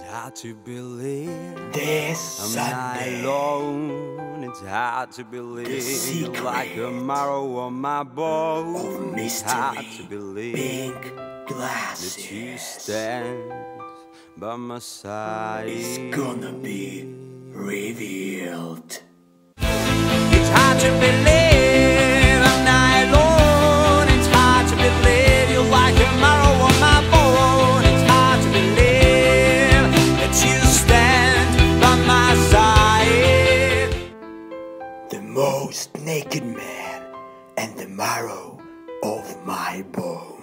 hard to believe This I'm not Sunday, alone. It's hard to believe. like a marrow on my bones. of It's hard to believe pink that you stand by my side. It's gonna be revealed. Most naked men and the marrow of my bone.